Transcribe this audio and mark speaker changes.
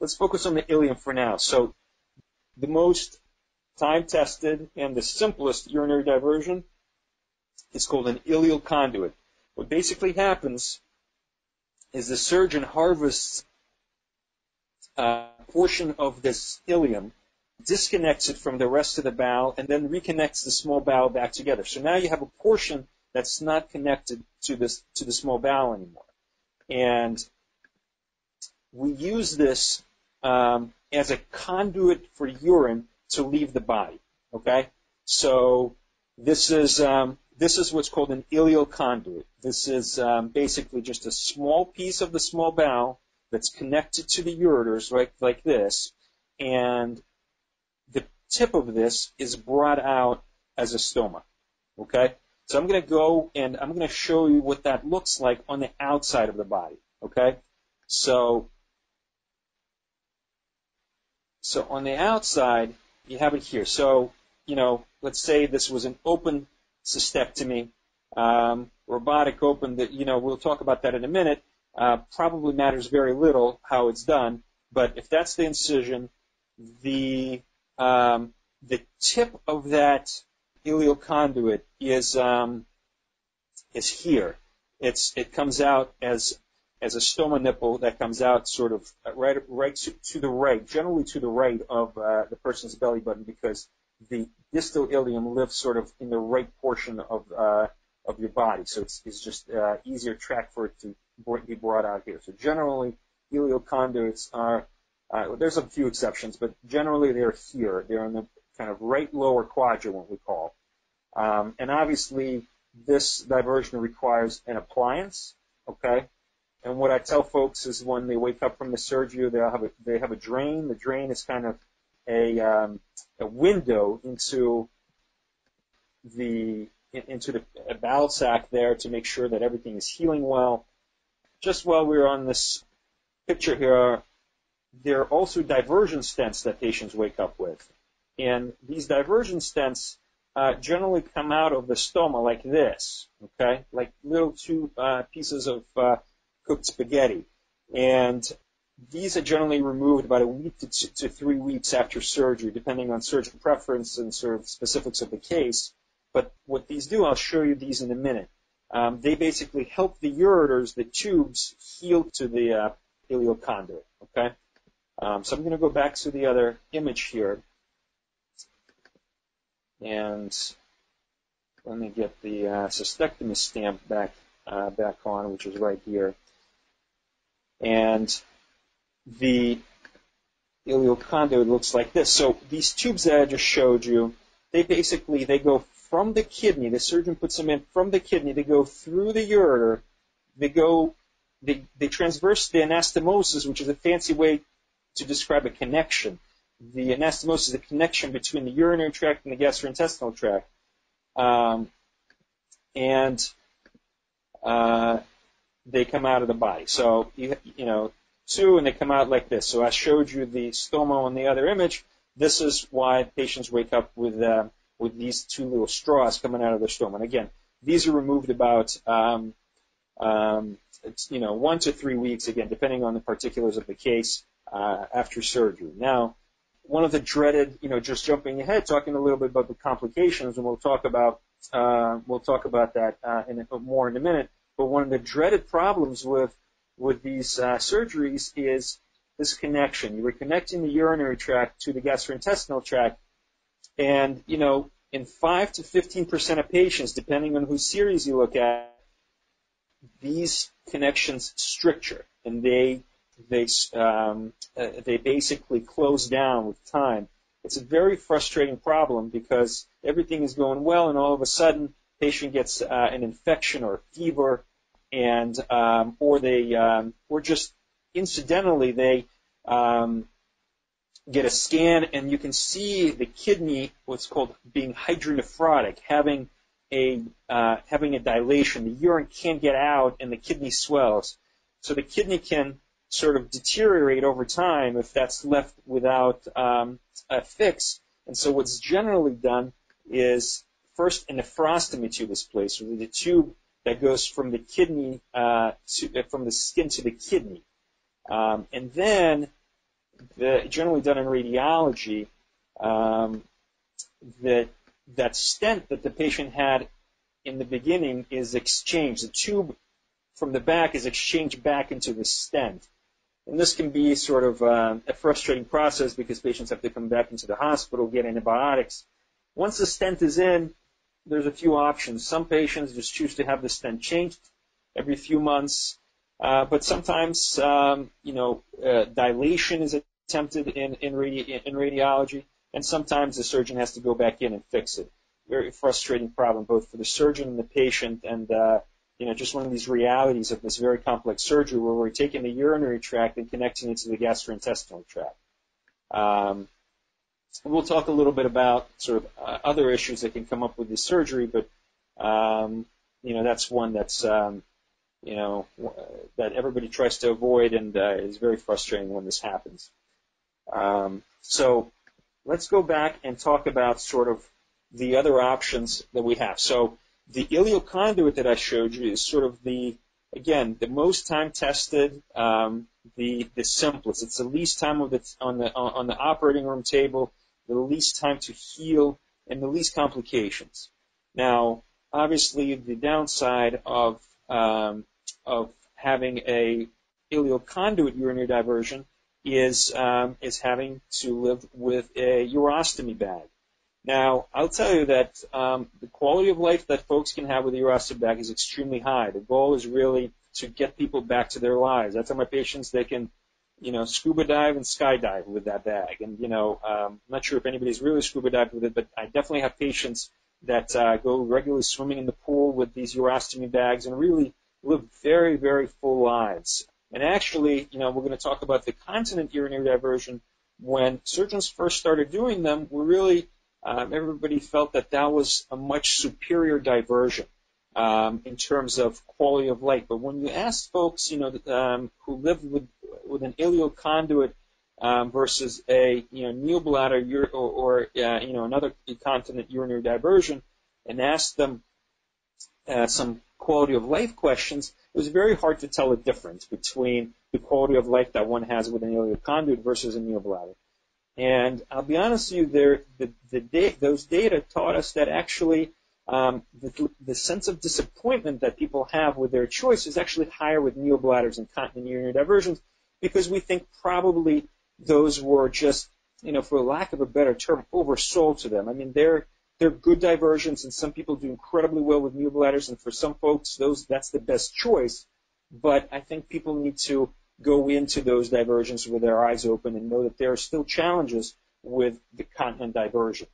Speaker 1: let's focus on the ileum for now. So the most time-tested and the simplest urinary diversion is called an ileal conduit. What basically happens is the surgeon harvests a portion of this ileum, disconnects it from the rest of the bowel, and then reconnects the small bowel back together. So now you have a portion that's not connected to this to the small bowel anymore. And we use this um, as a conduit for urine to leave the body. Okay, so this is um, this is what's called an ileal conduit. This is um, basically just a small piece of the small bowel that's connected to the ureters, right, like this, and the tip of this is brought out as a stoma. Okay, so I'm going to go and I'm going to show you what that looks like on the outside of the body. Okay, so so on the outside, you have it here. So, you know, let's say this was an open cystectomy, um, robotic open that, you know, we'll talk about that in a minute. Uh, probably matters very little how it's done, but if that's the incision, the, um, the tip of that ileal conduit is, um, is here. It's, it comes out as as a stoma nipple that comes out sort of right right to, to the right, generally to the right of uh, the person's belly button, because the distal ileum lives sort of in the right portion of uh, of your body, so it's, it's just uh, easier track for it to be brought out here. So generally, ileal conduits are uh, there's a few exceptions, but generally they're here. They're in the kind of right lower quadrant, what we call. Um, and obviously, this diversion requires an appliance. Okay, and what I tell folks is when they wake up from the surgery, they have a they have a drain. The drain is kind of a um, a window into the into the bowel sac there to make sure that everything is healing well. Just while we're on this picture here, there are also diversion stents that patients wake up with, and these diversion stents uh, generally come out of the stoma like this, okay, like little two uh, pieces of uh, cooked spaghetti. And these are generally removed about a week to, two, to three weeks after surgery, depending on surgeon preference and sort of specifics of the case. But what these do, I'll show you these in a minute. Um, they basically help the ureters, the tubes, heal to the uh. Okay. Um, so I'm going to go back to the other image here, and let me get the uh, cystectomy stamp back uh, back on, which is right here. And the ileal looks like this. So these tubes that I just showed you, they basically, they go from the kidney, the surgeon puts them in from the kidney, they go through the ureter, they go, they, they transverse the anastomosis, which is a fancy way to describe a connection. The anastomosis is a connection between the urinary tract and the gastrointestinal tract. Um, and uh, they come out of the body. So you, you know, two and they come out like this. So I showed you the stoma on the other image. This is why patients wake up with uh, with these two little straws coming out of their stoma. And again, these are removed about um, um, you know one to three weeks again, depending on the particulars of the case uh, after surgery. Now, one of the dreaded, you know, just jumping ahead, talking a little bit about the complications, and we'll talk about uh, we'll talk about that uh, in a, more in a minute. But one of the dreaded problems with with these uh, surgeries is this connection. You were connecting the urinary tract to the gastrointestinal tract, and you know, in five to fifteen percent of patients, depending on whose series you look at, these connections stricture, and they they um, uh, they basically close down with time. It's a very frustrating problem because everything is going well, and all of a sudden, patient gets uh, an infection or fever and um, or they um, or just incidentally they um, get a scan and you can see the kidney what's called being hydronephrotic having a uh, having a dilation. The urine can't get out and the kidney swells. So the kidney can sort of deteriorate over time if that's left without um, a fix. And so what's generally done is first a nephrostomy tube is placed where the tube that goes from the kidney uh, to, uh, from the skin to the kidney, um, and then the, generally done in radiology, um, that that stent that the patient had in the beginning is exchanged. The tube from the back is exchanged back into the stent. And this can be sort of uh, a frustrating process because patients have to come back into the hospital, get antibiotics. Once the stent is in, there's a few options. Some patients just choose to have the stent changed every few months, uh, but sometimes, um, you know, uh, dilation is attempted in, in, radi- in radiology, and sometimes the surgeon has to go back in and fix it. Very frustrating problem, both for the surgeon and the patient, and uh, you know, just one of these realities of this very complex surgery where we're taking the urinary tract and connecting it to the gastrointestinal tract. Um, we'll talk a little bit about sort of uh, other issues that can come up with this surgery, but um, you know, that's one that's um, you know that everybody tries to avoid and uh, is very frustrating when this happens. Um, so let's go back and talk about sort of the other options that we have. So the ileoconduit that I showed you is sort of the, again, the most time tested, um, the, the simplest. It's the least time of the, on the, on the operating room table, the least time to heal, and the least complications. Now, obviously, the downside of, um, of having a ileal conduit urinary diversion is, um, is having to live with a urostomy bag. Now, I'll tell you that um, the quality of life that folks can have with a urostomy bag is extremely high. The goal is really to get people back to their lives. I tell my patients they can, you know, scuba dive and skydive with that bag. And, you know, um, I'm not sure if anybody's really scuba dived with it, but I definitely have patients that uh, go regularly swimming in the pool with these urostomy bags and really live very, very full lives. And actually, you know, we're going to talk about the continent urinary diversion. When surgeons first started doing them, we're really um, everybody felt that that was a much superior diversion um, in terms of quality of life. But when you ask folks, you know, um, who live with with an ileoconduit um, versus a you know neobladder or, or uh, you know another continent urinary diversion, and asked them uh, some quality of life questions, it was very hard to tell the difference between the quality of life that one has with an ileoconduit versus a neobladder. And I'll be honest with you, there, the, the da- those data taught us that actually um, the, the sense of disappointment that people have with their choice is actually higher with neobladders and continent urinary diversions because we think probably those were just, you know, for lack of a better term, oversold to them. I mean, they're they're good diversions, and some people do incredibly well with neobladders, and for some folks, those that's the best choice. But I think people need to go into those diversions with their eyes open and know that there are still challenges with the continent diversion.